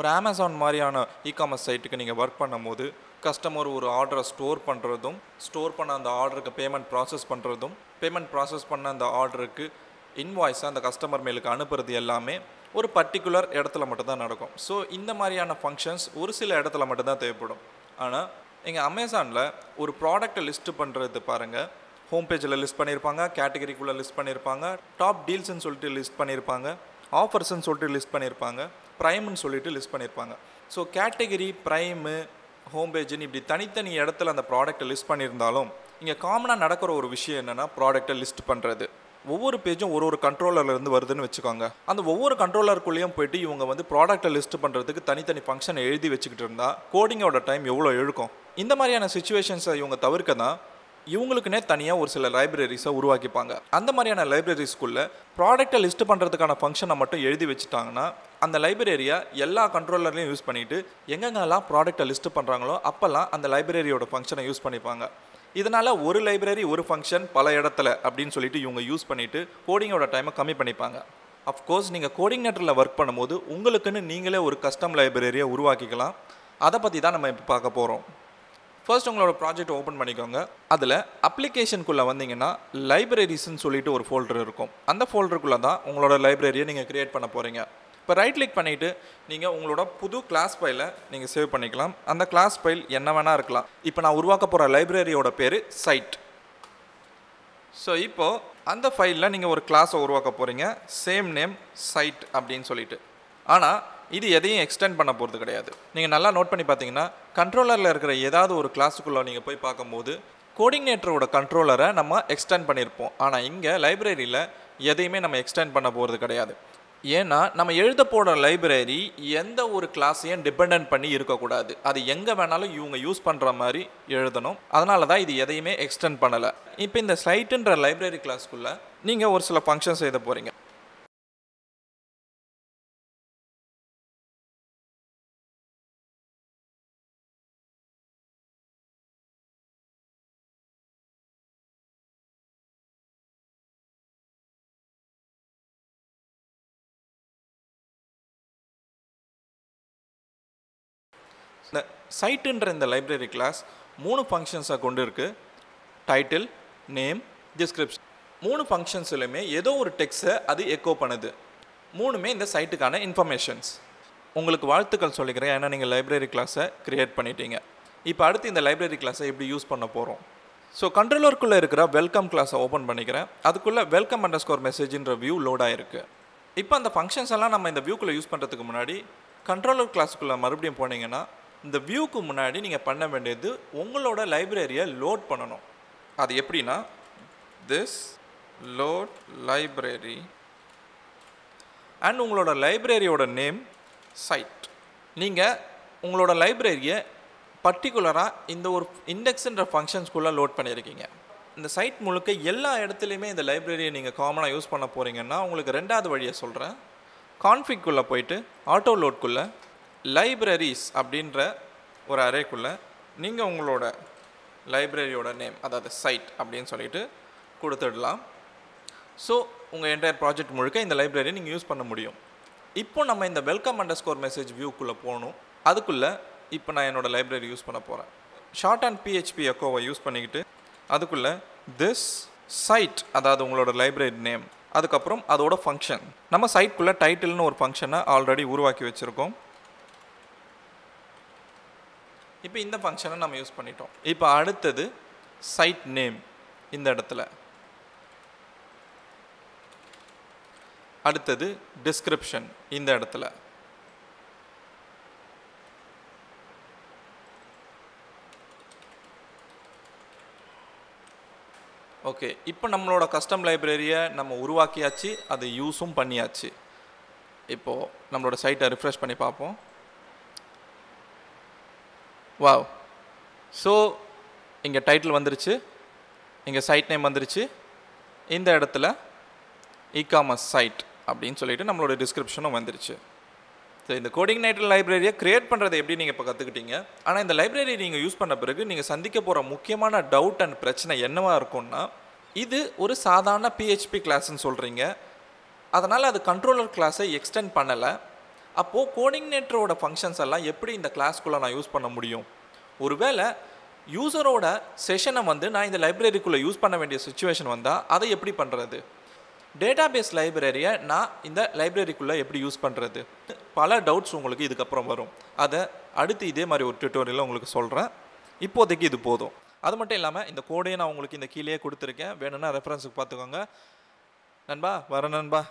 ஒரு அமேசான் மாதிரியான e commerce சைட்டுக்கு நீங்கள் ஒர்க் பண்ணும்போது கஸ்டமர் ஒரு ஆர்டரை ஸ்டோர் பண்ணுறதும் ஸ்டோர் பண்ண அந்த ஆர்டருக்கு பேமெண்ட் ப்ராசஸ் பண்ணுறதும் பேமெண்ட் ப்ராசஸ் பண்ண அந்த ஆர்டருக்கு இன்வாய்ஸை அந்த கஸ்டமர் மேலுக்கு அனுப்புறது எல்லாமே ஒரு பர்டிகுலர் இடத்துல மட்டும்தான் நடக்கும். ஸோ இந்த மாதிரியான ஃபங்க்ஷன்ஸ் ஒரு சில இடத்துல மட்டும்தான் தேவைப்படும். ஆனால் எங்கள் அமேசானில் ஒரு ப்ராடக்ட்டை லிஸ்ட்டு பண்ணுறது பாருங்கள் ஹோம் பேஜில் லிஸ்ட் பண்ணியிருப்பாங்க கேட்டகரிக்குள்ளே லிஸ்ட் பண்ணியிருப்பாங்க டாப் டீல்ஸ்ன்னு சொல்லிட்டு லிஸ்ட் பண்ணியிருப்பாங்க ஆஃபர்ஸ்ன்னு சொல்லிட்டு லிஸ்ட் பண்ணியிருப்பாங்க ப்ரைம்னு சொல்லிட்டு லிஸ்ட் பண்ணியிருப்பாங்க ஸோ கேட்டகரி ப்ரைமு ஹோம் பேஜ்னு இப்படி தனித்தனி இடத்துல அந்த ப்ராடக்ட்டை லிஸ்ட் பண்ணியிருந்தாலும் இங்கே காமனாக நடக்கிற ஒரு விஷயம் என்னென்னா ப்ராடக்ட்டை லிஸ்ட் பண்ணுறது ஒவ்வொரு பேஜும் ஒரு ஒரு கண்ட்ரோலர்லேருந்து வருதுன்னு வச்சுக்கோங்க. அந்த ஒவ்வொரு கண்ட்ரோலருக்குள்ளேயும் போயிட்டு இவங்க வந்து ப்ராடக்ட்டை லிஸ்ட் பண்ணுறதுக்கு தனித்தனி ஃபங்க்ஷனை எழுதி வச்சுக்கிட்டு இருந்தால் கோடிங்கோட டைம் எவ்வளோ இழுக்கும்? இந்த மாதிரியான சுச்சுவேஷன்ஸை இவங்க தவிர்க்க தான் இவங்களுக்குன்னே தனியாக ஒரு சில லைப்ரரிஸை உருவாக்கிப்பாங்க. அந்த மாதிரியான லைப்ரரிஸ்குள்ளே ப்ராடக்ட்டை லிஸ்ட் பண்ணுறதுக்கான ஃபங்க்ஷனை மட்டும் எழுதி வச்சுட்டாங்கன்னா அந்த லைப்ரரியை எல்லா கண்ட்ரோலர்லையும் யூஸ் பண்ணிவிட்டு எங்கெங்கெல்லாம் ப்ராடக்ட்டை லிஸ்ட் பண்ணுறாங்களோ அப்போல்லாம் அந்த லைப்ரரியோட ஃபங்க்ஷனை யூஸ் பண்ணிப்பாங்க. இதனால் ஒரு லைப்ரரி ஒரு ஃபங்க்ஷன் பல இடத்துல அப்படின்னு சொல்லிட்டு இவங்க யூஸ் பண்ணிவிட்டு கோடிங்கோட டைமை கம்மி பண்ணிப்பாங்க. அஃப்கோர்ஸ் நீங்கள் கோடிங் நெட்டில் ஒர்க் பண்ணும்போது உங்களுக்குன்னு நீங்களே ஒரு கஸ்டம் லைப்ரரியை உருவாக்கிக்கலாம். அதை பற்றி தான் நம்ம இப்போ பார்க்க போகிறோம் ஃபர்ஸ்ட் உங்களோட ப்ராஜெக்ட் ஓப்பன் பண்ணிக்கோங்க. அதில் அப்ளிகேஷனுக்குள்ளே வந்தீங்கன்னா லைப்ரரிஸ்ன்னு சொல்லிட்டு ஒரு ஃபோல்டர் இருக்கும். அந்த ஃபோல்டருக்குள்ளே தான் உங்களோட லைப்ரரியை நீங்கள் க்ரியேட் பண்ண போகிறீங்க இப்போ ரைட் கிளிக் பண்ணிவிட்டு நீங்கள் உங்களோட புது கிளாஸ் ஃபைலை நீங்கள் சேவ் பண்ணிக்கலாம். அந்த கிளாஸ் ஃபைல் என்ன வேணால் இருக்கலாம். இப்போ நான் உருவாக்க போகிற லைப்ரரியோட பேர் சைட் ஸோ இப்போது அந்த ஃபைலில் நீங்கள் ஒரு கிளாஸை உருவாக்க போகிறீங்க சேம் நேம் சைட் அப்படின்னு சொல்லிட்டு. ஆனால் இது எதையும் எக்ஸ்டெண்ட் பண்ண போகிறது கிடையாது. நீங்கள் நல்லா நோட் பண்ணி பார்த்தீங்கன்னா கண்ட்ரோலரில் இருக்கிற ஏதாவது ஒரு கிளாஸுக்குள்ளே நீங்கள் போய் பார்க்கும்போது கோடிங்னேட்டரோட கண்ட்ரோலரை நம்ம எக்ஸ்டெண்ட் பண்ணியிருப்போம் ஆனால் இங்கே லைப்ரரியில் எதையுமே நம்ம எக்ஸ்டெண்ட் பண்ண போகிறது கிடையாது. ஏன்னா நம்ம எழுத போகிற லைப்ரரி எந்த ஒரு கிளாஸையும் டிபெண்ட் பண்ணி இருக்கக்கூடாது. அது எங்கே வேணாலும் இவங்க யூஸ் பண்ணுற மாதிரி எழுதணும். அதனால தான் இது எதையுமே எக்ஸ்டெண்ட் பண்ணலை. இப்போ இந்த சைட்டுன்ற லைப்ரரி கிளாஸ்க்குள்ளே நீங்கள் ஒரு சில ஃபங்க்ஷன்ஸ் எழுத போகிறீங்க இந்த சைட்டுன்ற இந்த லைப்ரரி கிளாஸ் மூணு ஃபங்க்ஷன்ஸை கொண்டு இருக்குது டைட்டில் நேம் டிஸ்கிரிப்ஷன் மூணு ஃபங்க்ஷன்ஸ்லையுமே ஏதோ ஒரு டெக்ஸ்ட்டை அது எக்கோ பண்ணுது. மூணுமே இந்த சைட்டுக்கான இன்ஃபர்மேஷன்ஸ் உங்களுக்கு வாழ்த்துக்கள் சொல்லிக்கிறேன். ஏன்னா நீங்கள் லைப்ரரி கிளாஸை க்ரியேட் பண்ணிட்டீங்க. இப்போ அடுத்து இந்த லைப்ரரி கிளாஸை எப்படி யூஸ் பண்ண போகிறோம் ஸோ கண்ட்ரோலருக்குள்ளே இருக்கிற வெல்கம் கிளாஸை ஓப்பன் பண்ணிக்கிறேன். அதுக்குள்ளே வெல்கம் அண்டர் ஸ்கோர் மெசேஜின்ற வியூ லோட் ஆகிருக்கு இப்போ அந்த ஃபங்க்ஷன்ஸ் எல்லாம் நம்ம இந்த வியூக்குள்ளே யூஸ் பண்ணுறதுக்கு முன்னாடி கண்ட்ரோலர் கிளாஸுக்குள்ளே மறுபடியும் போனீங்கன்னா இந்த வியூக்கு முன்னாடி நீங்கள் பண்ண வேண்டியது உங்களோட லைப்ரரியை லோட் பண்ணணும். அது எப்படின்னா திஸ் லோட் லைப்ரரி அண்ட் உங்களோட லைப்ரரியோட நேம் சைட் நீங்கள் உங்களோட லைப்ரரியை பர்டிகுலராக இந்த ஒரு இண்டெக்ஸுன்ற ஃபங்க்ஷன்ஸ்குள்ளே லோட் பண்ணியிருக்கீங்க. இந்த சைட் முழுக்க எல்லா இடத்துலையுமே இந்த லைப்ரரியை நீங்கள் காமனாக யூஸ் பண்ண போகிறீங்கன்னா உங்களுக்கு ரெண்டாவது வழியை சொல்கிறேன் கான்ஃபிக்குள்ளே போயிட்டு ஆட்டோ லோட்குள்ளே லைப்ரரிஸ் அப்படின்ற ஒரு அரேக்குள்ளே நீங்கள் உங்களோட லைப்ரரியோட நேம் அதாவது சைட் அப்படின்னு சொல்லிட்டு கொடுத்துடலாம். ஸோ உங்கள் என்டையர் ப்ராஜெக்ட் முழுக்க இந்த லைப்ரரியை நீங்கள் யூஸ் பண்ண முடியும். இப்போ நம்ம இந்த வெல்கம் அண்டர் ஸ்கோர் மெசேஜ் வியூக்குள்ளே போகணும். அதுக்குள்ளே இப்போ நான் என்னோடய லைப்ரரி யூஸ் பண்ண போகிறேன் ஷார்ட் அண்ட் பிஹெச்பி எக்கோவை யூஸ் பண்ணிக்கிட்டு அதுக்குள்ளே திஸ் சைட் அதாவது உங்களோட லைப்ரரி நேம் அதுக்கப்புறம் அதோட ஃபங்க்ஷன் நம்ம சைட்குள்ளே டைட்டில்னு ஒரு ஃபங்க்ஷனை ஆல்ரெடி உருவாக்கி வச்சுருக்கோம். இப்போ இந்த ஃபங்க்ஷனை நம்ம யூஸ் பண்ணிட்டோம். இப்போ அடுத்தது சைட் நேம் இந்த இடத்துல. அடுத்தது டிஸ்கிரிப்ஷன் இந்த இடத்துல. ஓகே இப்போ நம்மளோட கஸ்டம் லைப்ரரியை நம்ம உருவாக்கியாச்சு அதை யூஸும் பண்ணியாச்சு. இப்போது நம்மளோட சைட்டை ரிஃப்ரெஷ் பண்ணி பார்ப்போம். வாவ் ஸோ இங்கே டைட்டில் வந்துருச்சு. இங்கே சைட் நேம் வந்துருச்சு. இந்த இடத்துல இ காமர்ஸ் சைட் அப்படின்னு சொல்லிட்டு நம்மளோட டிஸ்கிரிப்ஷனும் வந்துருச்சு. ஸோ இந்த கோடிங் நைட்டில் லைப்ரரியை க்ரியேட் பண்ணுறது எப்படி நீங்கள் இப்போ கற்றுக்கிட்டீங்க ஆனால் இந்த லைப்ரரி நீங்கள் யூஸ் பண்ண பிறகு நீங்கள் சந்திக்க போகிற முக்கியமான டவுட் அண்ட் பிரச்சனை என்னவாக இருக்கும்னா இது ஒரு சாதாரண பிஹெச்பி கிளாஸ்ன்னு சொல்கிறீங்க அதனால் அது கண்ட்ரோலர் கிளாஸை எக்ஸ்டெண்ட் பண்ணலை. அப்போது கோடிங்னேட்டரோட ஃபங்க்ஷன்ஸ் எல்லாம் எப்படி இந்த கிளாஸ்க்குள்ளே நான் யூஸ் பண்ண முடியும்? ஒருவேளை யூசரோட செஷனை வந்து நான் இந்த லைப்ரரிக்குள்ளே யூஸ் பண்ண வேண்டிய சுச்சுவேஷன் வந்தால் அதை எப்படி பண்ணுறது டேட்டாபேஸ் லைப்ரரியை நான் இந்த லைப்ரரிக்குள்ளே எப்படி யூஸ் பண்ணுறது பல டவுட்ஸ் உங்களுக்கு இதுக்கப்புறம் வரும். அதை அடுத்து இதே மாதிரி ஒரு டியூட்டோரியலில் உங்களுக்கு சொல்கிறேன் இப்போதைக்கு இது போதும். அது மட்டும் இல்லாமல் இந்த கோடையை நான் உங்களுக்கு இந்த கீழேயே கொடுத்துருக்கேன். வேணும்னா ரெஃபரன்ஸுக்கு பார்த்துக்கோங்க. நண்பா வர நண்பா.